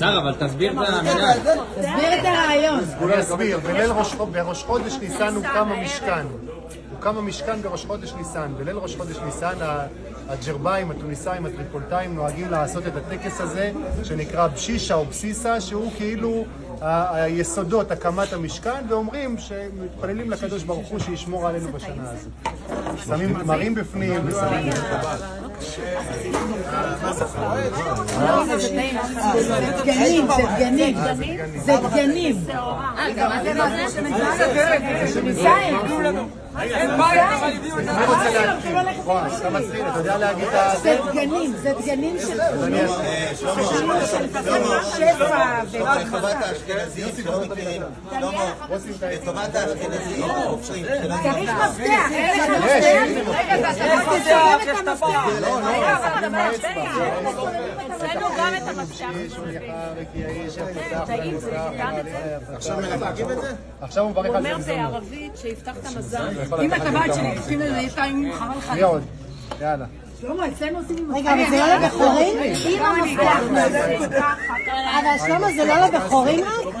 שר, אבל תסביר את המילה. תסביר את הרעיון. אני אסביר, בליל ראש, בראש חודש ניסן הוקם המשכן. הוקם המשכן בראש חודש ניסן. בליל ראש חודש ניסן ה- הג'רבאים, התוניסאים, הטריפולטאים נוהגים לעשות את הטקס הזה שנקרא בשישה או בסיסה, שהוא כאילו היסודות, הקמת המשכן, ואומרים שמתפללים לקדוש ברוך הוא שישמור עלינו בשנה הזאת. שמים תמרים בפנים ושמים... דגנים, זה דגנים. זה דגנים. זה דגנים, זה דגנים של שפע לטובת האשכנזים, עופרים, צריך מפתח, אין לך מפתח? הנה, תסיים את המפתח. אצלנו גם את המפתח. עכשיו את הוא מברך הוא על זה אומר מזונות. בערבית שיפתח את המזל. אם אתה באת שלי, תשים לזה, יש להם חבל לך. מי עוד? יאללה. שלמה, אצלנו עושים עם רגע, אבל זה לא לבכורים? עם המפתח. אבל שלמה, זה לא לבכורים רק?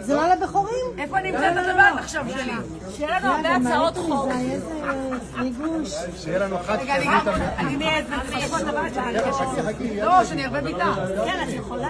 זה לא לבכורים? איפה נמצאת הטבעת עכשיו שלי? שיהיה לנו הרבה הצעות חוק. איזה ריגוש. שיהיה לנו חד אמיתית. אני נהיית שלי. חכי, חכי, לא, שאני הרבה מיטה. כן, את יכולה.